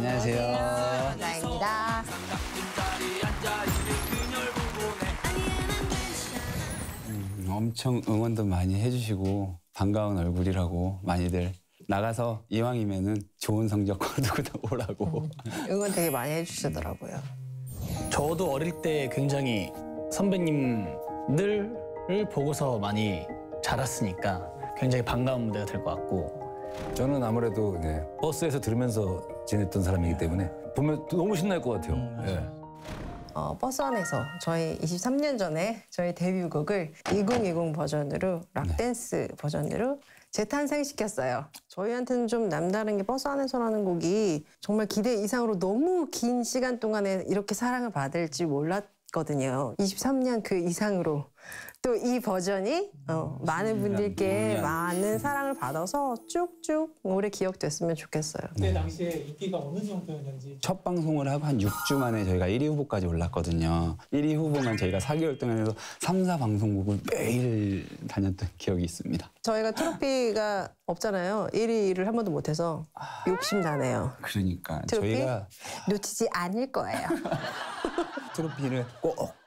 안녕하세요. 감사합니다. 음, 엄청 응원도 많이 해주시고 반가운 얼굴이라고 많이들 나가서 이왕이면은 좋은 성적 거두고 오라고. 응원 되게 많이 해주시더라고요. 저도 어릴 때 굉장히 선배님들을 보고서 많이 자랐으니까 굉장히 반가운 무대가 될 것 같고 저는 아무래도 네, 버스에서 들으면서 지냈던 사람이기 때문에 보면 너무 신날 것 같아요. 예. 어, 버스 안에서 저희 23년 전에 저희 데뷔곡을 2020 버전으로 락댄스 버전으로 재탄생시켰어요. 저희한테는 좀 남다른 게 버스 안에서라는 곡이 정말 기대 이상으로 너무 긴 시간 동안에 이렇게 사랑을 받을지 몰랐 거든요. 23년 그 이상으로 또 이 버전이 어, 많은 분들께 많은 사랑을 받아서 쭉쭉 오래 기억됐으면 좋겠어요. 그때 당시에 인기가 어느 정도였는지 첫 방송을 하고 한 6주 만에 저희가 1위 후보까지 올랐거든요. 1위 후보만 저희가 4개월 동안 해서 3, 4 방송국을 매일 다녔던 기억이 있습니다. 저희가 트로피가 없잖아요. 1위를 한 번도 못해서 욕심 나네요. 그러니까 트로피 저희가 놓치지 않을 거예요. 트로피를 꼭.